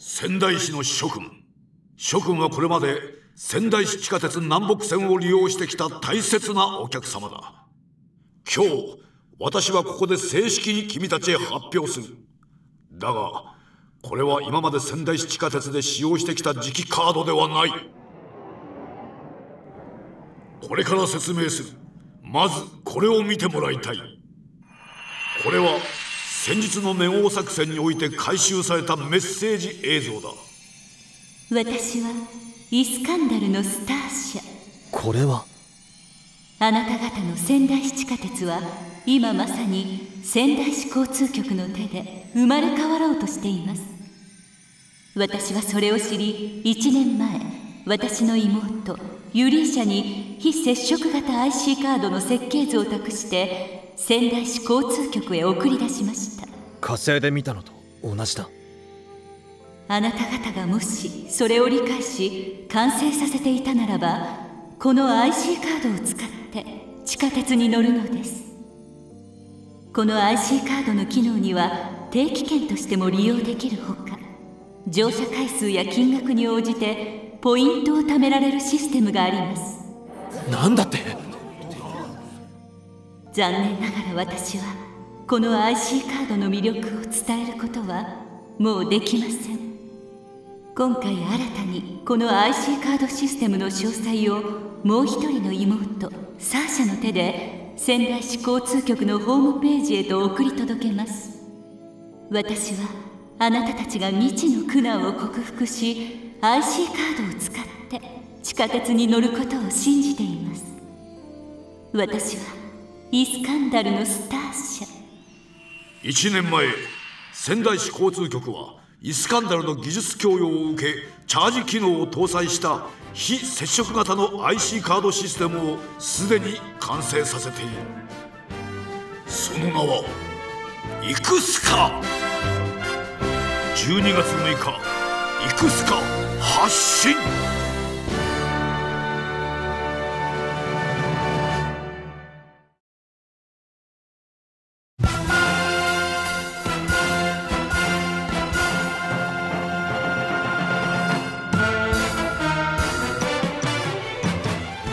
仙台市の諸君諸君はこれまで仙台市地下鉄南北線を利用してきた大切なお客様だ。今日私はここで正式に君たちへ発表する。だがこれは今まで仙台市地下鉄で使用してきた磁気カードではない。これから説明する。まずこれを見てもらいたい。これは先日のネオ作戦において回収されたメッセージ映像だ。私はイスカンダルのスター社。これは？あなた方の仙台市地下鉄は今まさに仙台市交通局の手で生まれ変わろうとしています。私はそれを知り1年前私の妹ユリーシャに非接触型 IC カードの設計図を託して仙台市交通局へ送り出しました。火星で見たのと同じだ。あなた方がもしそれを理解し完成させていたならばこの IC カードを使って地下鉄に乗るのです。この IC カードの機能には定期券としても利用できるほか乗車回数や金額に応じてポイントを貯められるシステムがあります。なんだって？残念ながら私はこの IC カードの魅力を伝えることはもうできません。今回新たにこの IC カードシステムの詳細をもう一人の妹サーシャの手で仙台市交通局のホームページへと送り届けます。私はあなたたちが未知の苦難を克服し IC カードを使って地下鉄に乗ることを信じています。私はイスカンダルのスター社。1年前仙台市交通局はイスカンダルの技術供与を受けチャージ機能を搭載した非接触型の IC カードシステムをすでに完成させている。その名はイクスカ12月6日イクスカ発進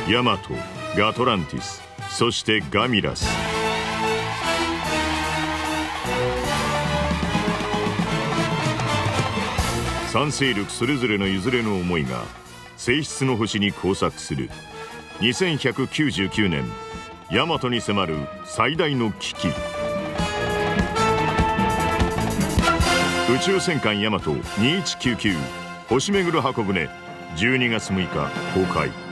ヤマトガトランティスそしてガミラス。三勢力それぞれのいずれの思いが性質の星に交錯する。2199年ヤマトに迫る最大の危機。宇宙戦艦ヤマト2199星めぐる箱舟12月6日公開。